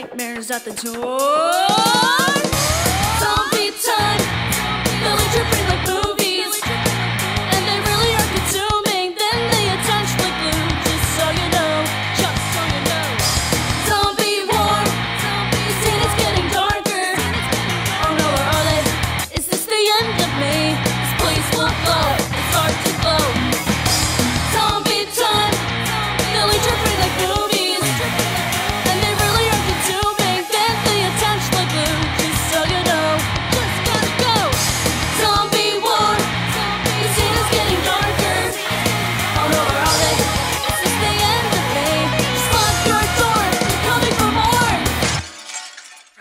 nightmares at the door.